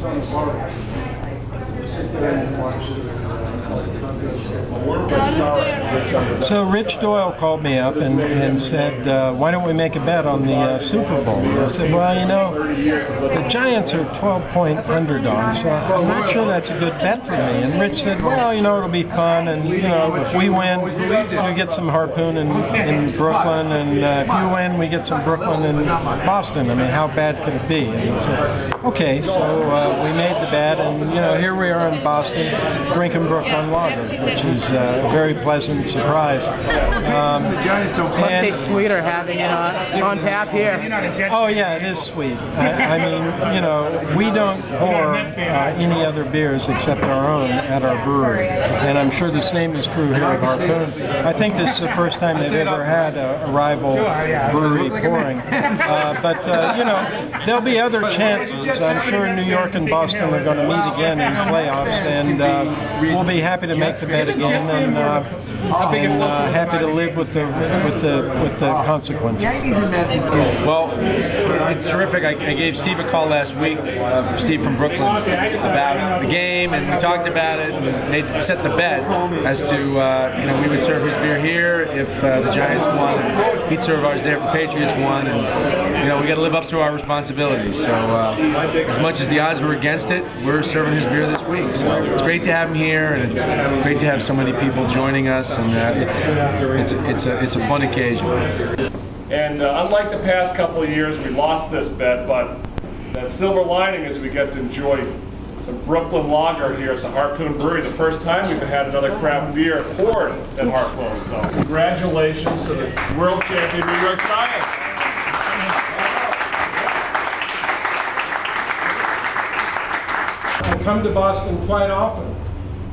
It's on the bar. Sit there and watch it. So Rich Doyle called me up and, and said, uh, why don't we make a bet on the uh, Super Bowl? And I said, well, you know, the Giants are 12-point underdogs, so I'm not sure that's a good bet for me. And Rich said, well, you know, it'll be fun, and, you know, if we win, you get some harpoon in, in Brooklyn, and uh, if you win, we get some Brooklyn and Boston. I mean, how bad could it be? And he said, okay, so uh, we made the bet, you know, here we are in Boston drinking Brooklyn lager, which is uh, a very pleasant surprise. Um, Must taste sweeter having it on, on tap here. Oh yeah, it is sweet. I, I mean, you know, we don't pour uh, any other beers except our own at our brewery, and I'm sure the same is true here at Harpoon. I think this is the first time they've ever had a, a rival brewery pouring. Uh, but uh, you know, there'll be other chances. I'm sure New York and Boston are going to meet again in playoffs, and uh, we'll be happy to make the bet again. And, uh, and uh, happy to live with the with the with the consequences. Well, it's terrific. I, I gave Steve a call last week, uh, Steve from Brooklyn, about the game, and we talked about it, and they set the bet as to uh, you know we would serve his beer here if uh, the Giants won, and he'd serve ours there if the Patriots won, and you know we got to live up to our responsibilities. So uh, as much as the odds were against it, we're serving his beer this week. So it's great to have him here, and it's great to have so many people joining us, and uh, it's it's it's a it's a fun occasion. And uh, unlike the past couple of years, we lost this bet, but that silver lining is we get to enjoy some Brooklyn Lager here at the Harpoon Brewery. The first time we've had another craft beer poured at Harpoon. So congratulations to the world champion New York Giants. Come to Boston quite often,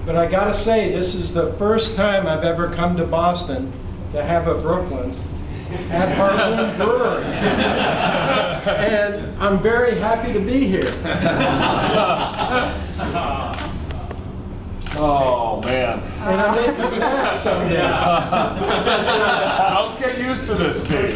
but I gotta say, this is the first time I've ever come to Boston to have a Brooklyn at Harpoon Brewery. and I'm very happy to be here. Oh man. And I may come back someday. I'll get used to this, Steve.